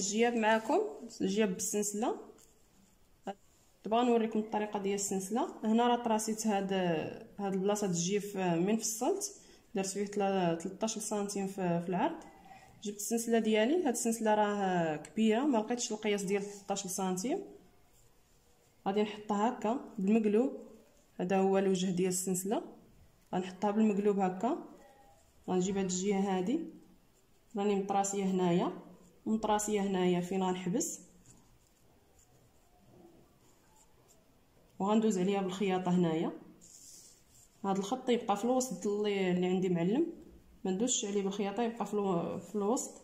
الجياب معكم الجياب بالسلسلة. دابا نوريكم الطريقة ديال السلسلة. هنا راه طراسيت هاد هاد البلاصة الجيف من فصلت درت فيه 13 سنتيم في العرض. جبت السلسلة ديالي. هاد السلسلة راه كبيرة ما لقيتش القياس ديال 13 سنتيم غادي نحطها هكا بالمقلوب. هذا هو الوجه ديال السلسلة. غنحطها بالمقلوب هكا. غنجيب هاد الجهة هادي. راني مطراسيه هنايا. ومطراسيه هنايا فين غنحبس وغندوز عليها بالخياطة هنايا. هاد الخط يبقى في الوسط اللي, اللي عندي معلم. ما عليه بالخياطة يبقى في الوسط.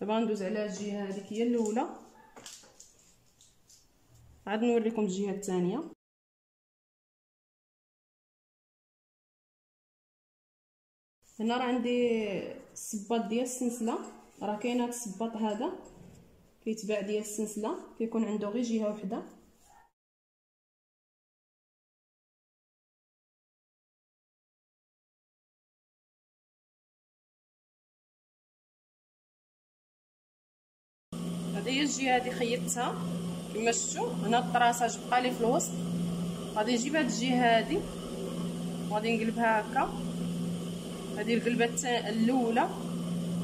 دابا غندوز على الجهة هذيك هي الأولى. عاد نوريكم الجهة الثانية. هنا راه عندي الصباط ديال السلسلة. راه كاين هذا الصباط هذا كيتباع ديال السلسلة كيكون عنده غير جهة وحدة. هذه هي الجهة هذه خيطتها كما شفتوا هنا الطراساج بقى لي في الوسط. غادي نجيب هاد الجهة هذه وغادي نقلبها هكا. هذه القلبة الأولى.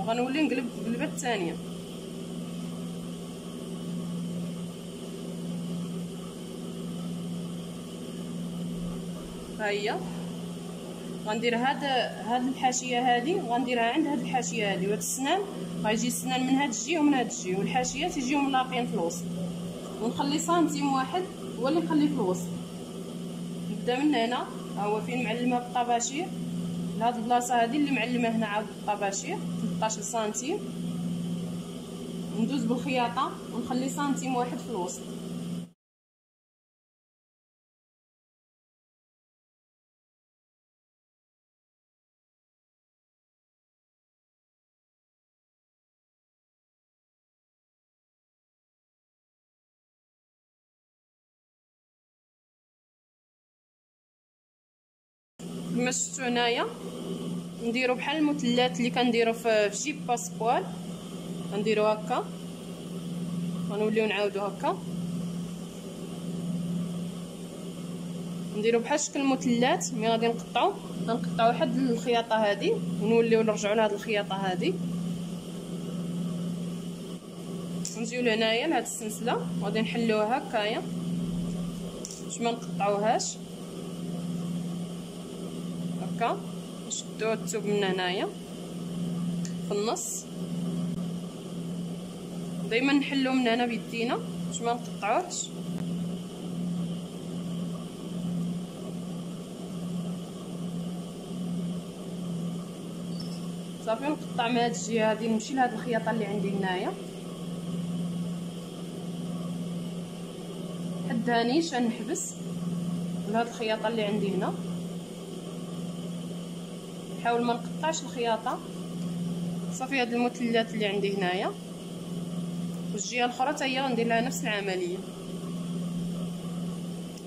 وغنولي نقلب القلبه الثانية. ها هي. غندير هاد هاد الحاشية هادي غنديرها عند هاد الحاشية هادي. وهاد السنان غيجي السنان من هاد الجهه ومن هاد الجهه والحاشية تيجيو ملاقيين في الوسط. ونخلي سنتيم واحد هو اللي نخليه في الوسط. نبدأ من هنا. ها هو فين معلمة بالطباشير لهاد البلاصة هادي اللي معلمة هنا عاود بالطباشير 13 سنتيم ندوز بالخياطة ونخلي سنتيم واحد في الوسط. كما شفتوا هنايا. نديرو بحال المثلثات اللي كنديرو في جيب باسبوال غنديرو هكا. غنوليو نعاودو هكا. نديرو بحال شكل المثلثات ملي غادي نقطعو. غنقطعو واحد الخياطة هادي. ونوليو نرجعو لهاد الخياطة هادي. نجيو لهنايا لهاد السلسلة. وغادي نحلوها هكايا. باش ما نقطعوهاش. هكا. نشدو الثوب من هنايا. في النص. دائما نحلو من هنا بيدينا باش ما نقطعوهش صافي نقطع من هاد الجهه هادي نمشي لهاد الخياطة اللي عندي هنايا. حد هانيش نحبس لهاد الخياطة اللي عندي هنا. نحاول ما نقطعش الخياطة. صافي هاد المثلثات اللي عندي هنايا. والجهة الأخرى حتى هي غندير لها نفس العملية.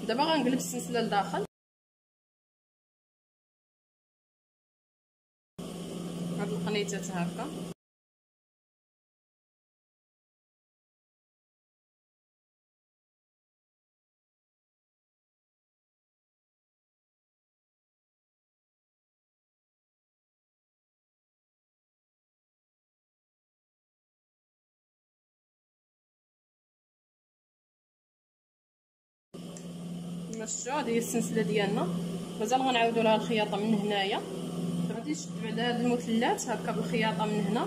دابا غنقلب السلسلة لداخل. هاد القنيتات هكا. شفتوا هذه هي السلسلة ديالنا. مازال غنعاودوا لها الخياطة من هنايا. غادي نشد بعد هاد المثلثات هكا بالخياطة من هنا.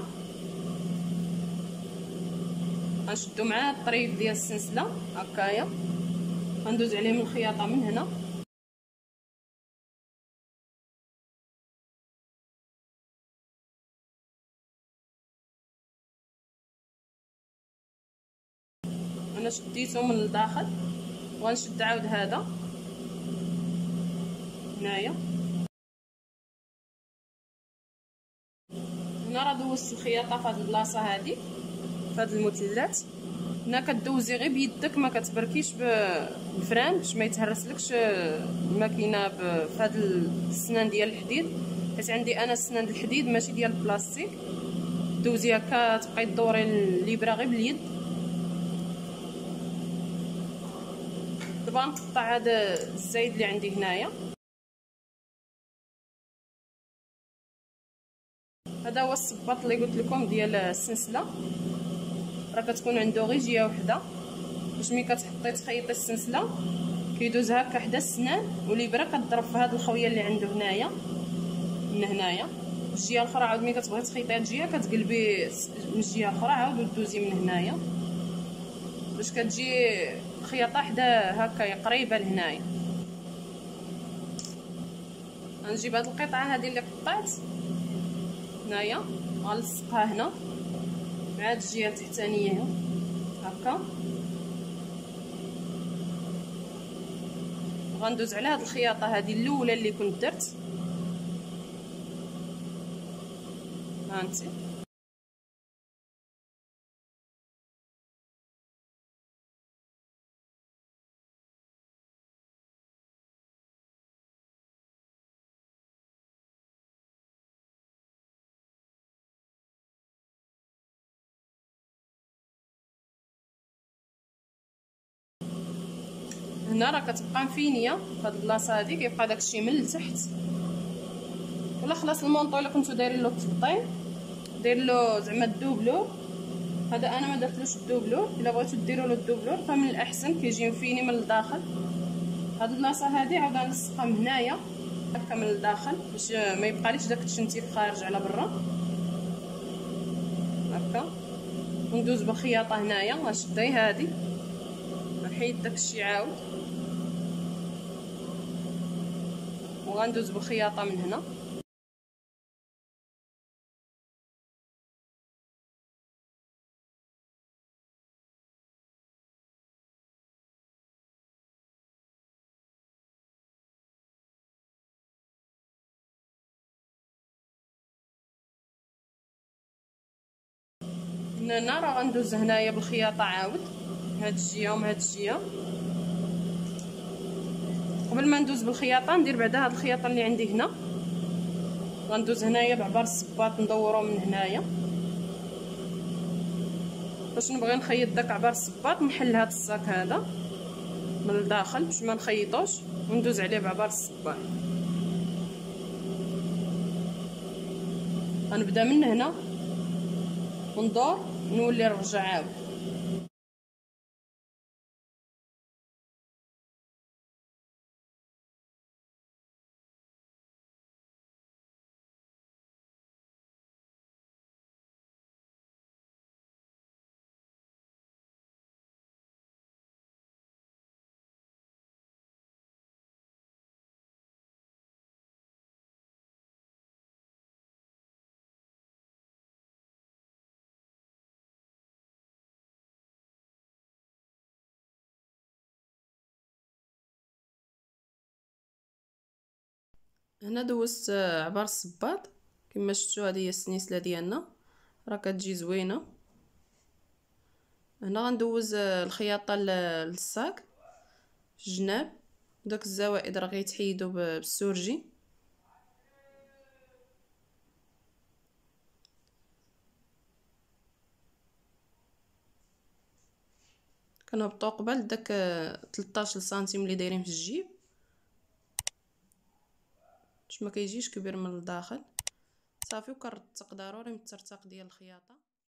غنشدو مع الطريف ديال السلسلة هكايا. غندوز عليه من الخياطة من هنا. أنا شديته من الداخل. وغنشد عاود هذا. هنايا. هنا راه دوزت الخياطه في هذه البلاصة هذه في هذا المثلث هنا كدوزي غير بيدك ما كتبركيش بالفران باش ما يتهرسلكش الماكينة في هذا السنان ديال الحديد. حيت عندي أنا السنان الحديد ماشي ديال البلاستيك. دوزي هكا تبقاي دوري الابره غير باليد. دابا نقطع هذا الزايد اللي عندي هنايا. هذا هو الصباط اللي قلت لكم ديال السنسله راه كتكون عنده غير جهه وحدة. باش ملي كتحطي تخيطي السنسله كيدوز هكا حدا السنان والإبرة كضرب في هذه الخوية اللي عنده هنايا من هنايا. الجهة الأخرى عاود ملي كتبغي تخيطي هاد الجهة كتقلبي من الجهة الأخرى عاود ودوزي من هنايا. باش كتجي الخياطه حدا هكا قريبة لهنايا. غنجيب هاد القطعة هذه اللي قطعت. هنايا غنلصقها هنا. مع هاد الجهه التحتانيه هكا. غندوز على هاد الخياطة هذه الأولى اللي كنت درت. هانتي. هنا راه كتبقى مفينية فهاد البلاصة هادي كيبقى داكشي من التحت ولا خلاص ال manteau الا كنتو دايرين له التبطين دير له زعما ال doublure هذا أنا ما درتلوش ال doublure إلا بغيتو ديروا له ال doublure فمن الأحسن كيجي مفيني من الداخل. هاد البلاصة هادي عاود نلصقها من هنايا هكا من الداخل باش ما يبقاليش داك التشنتيف خارج على برا. هكا. وندوز بالخياطه هنايا غنشدي هادي. نحيد داكشي عاود. وغندوز بالخياطه من هنا. هنا راه غندوز هنايا بالخياطه عاود. هاد الجهه ومن هاد الجهه قبل ما ندوز بالخياطة ندير بعدا هاد الخياطة اللي عندي هنا. غندوز هنايا بعبار الصباط ندورو من هنايا. باش نبغي نخيط داك عبار الصباط نحل هاد الصاك هذا من الداخل باش ما نخيطوش وندوز عليه بعبار الصباط. غنبدا من هنا. وندور نولي نرجع عاود. هنا دوزت عبار الصباط كما شفتوا هذه هي السنيسلة ديالنا. راه كتجي زوينة. هنا غندوز الخياطة للصاك في الجناب داك الزوائد راه غيتحيدوا بالسورجي. كنهبطوا قبل داك 13 سنتيم اللي دايرين في الجيب. باش ما كيجيش كبير من الداخل. صافي وكنرتق ضروري من الترتاق ديال الخياطة.